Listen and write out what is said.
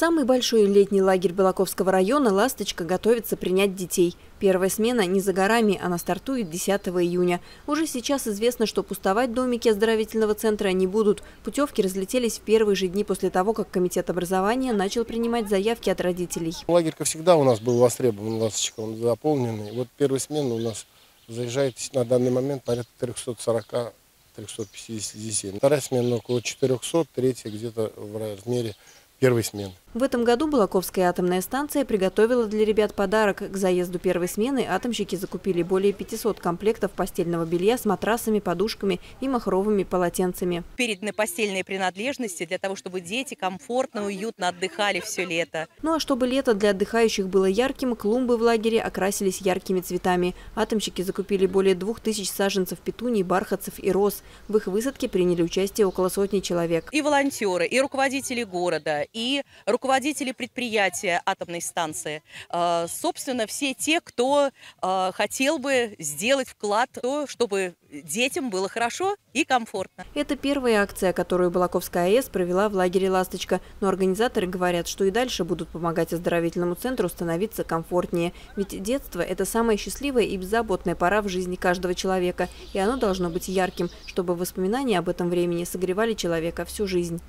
Самый большой летний лагерь Балаковского района «Ласточка» готовится принять детей. Первая смена не за горами, она стартует 10 июня. Уже сейчас известно, что пустовать домики оздоровительного центра не будут. Путевки разлетелись в первые же дни после того, как Комитет образования начал принимать заявки от родителей. Лагерь, как всегда, у нас был востребован, «Ласточка», он заполненный. Вот первая смена у нас заезжает на данный момент порядка 340 350 детей. Вторая смена около 400, третья где-то в размере первой смены. В этом году Балаковская атомная станция приготовила для ребят подарок. К заезду первой смены атомщики закупили более 500 комплектов постельного белья с матрасами, подушками и махровыми полотенцами. Переданы постельные принадлежности для того, чтобы дети комфортно, уютно отдыхали все лето. Ну а чтобы лето для отдыхающих было ярким, клумбы в лагере окрасились яркими цветами. Атомщики закупили более 2000 саженцев петуний, бархатцев и роз. В их высадке приняли участие около сотни человек. И волонтеры, и руководители города, и руководители руководители предприятия атомной станции, э, собственно, все те, кто э, хотел бы сделать вклад, чтобы детям было хорошо и комфортно. Это первая акция, которую Балаковская АЭС провела в лагере «Ласточка». Но организаторы говорят, что и дальше будут помогать оздоровительному центру становиться комфортнее. Ведь детство – это самая счастливая и беззаботная пора в жизни каждого человека. И оно должно быть ярким, чтобы воспоминания об этом времени согревали человека всю жизнь.